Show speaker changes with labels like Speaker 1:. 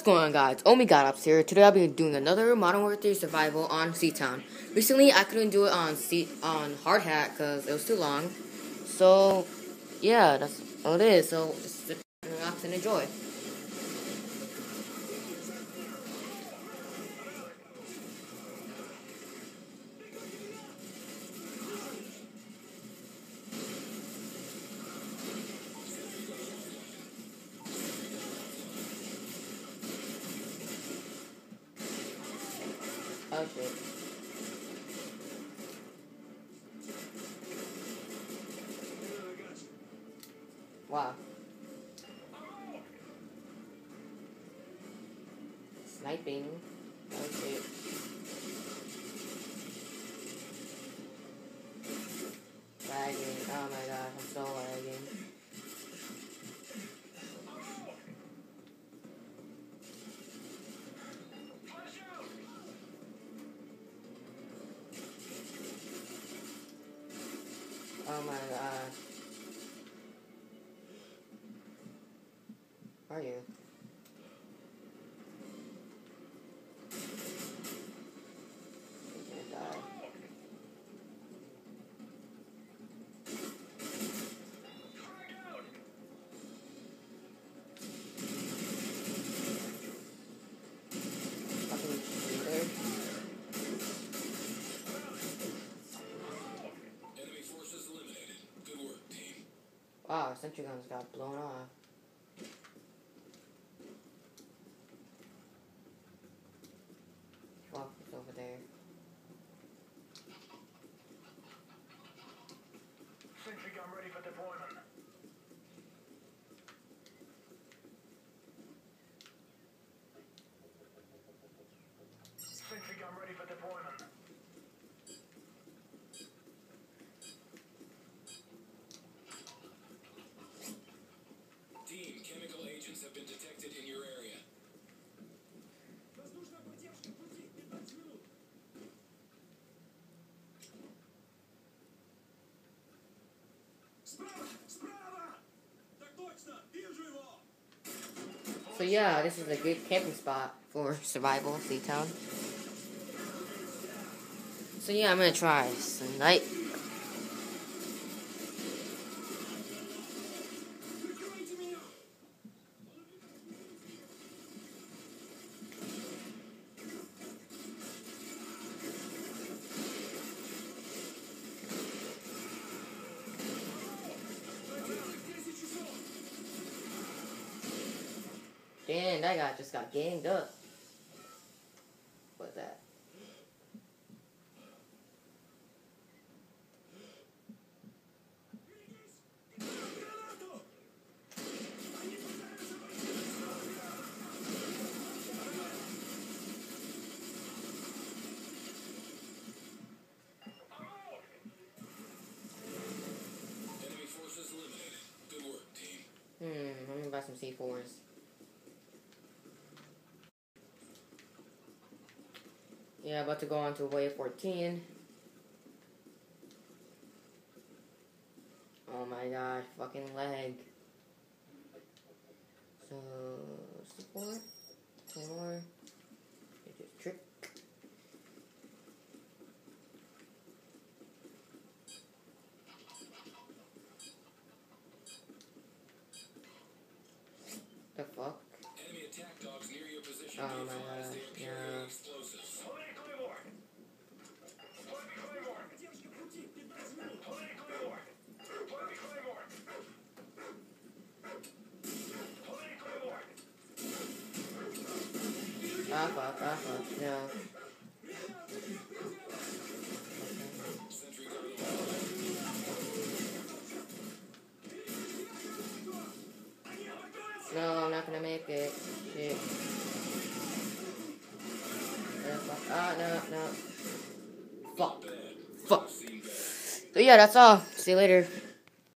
Speaker 1: What's going on guys? Omi Godops here. Today I'll be doing another Modern Warfare 3 survival on Seatown. Recently I couldn't do it on C on Hardhat because it was too long. So yeah, that's all it is. So just relax and enjoy. Oh shit. Wow. Sniping. Oh shit. Lagging. Oh my god. Are you?
Speaker 2: Oh,
Speaker 1: wow, sentry guns got blown off. Fuck, it's over there.
Speaker 3: Sentry gun ready for deployment. Sentry gun ready for deployment.
Speaker 2: Team, chemical agents have been detected in your area.
Speaker 1: So yeah, this is a good camping spot for survival, Seatown. So yeah, I'm gonna try
Speaker 4: tonight.
Speaker 1: Damn, that guy just got ganged up. What's that? Hmm, let me buy some C4s. Yeah, about to go on to wave 14. Oh my god, fucking leg. So, C4? Two Ah ah fuck, no.
Speaker 2: Sentry gun eliminated.
Speaker 1: No, I'm not gonna make it. Shit. Ah. No, no. Fuck. Fuck. So yeah, that's all. See you later.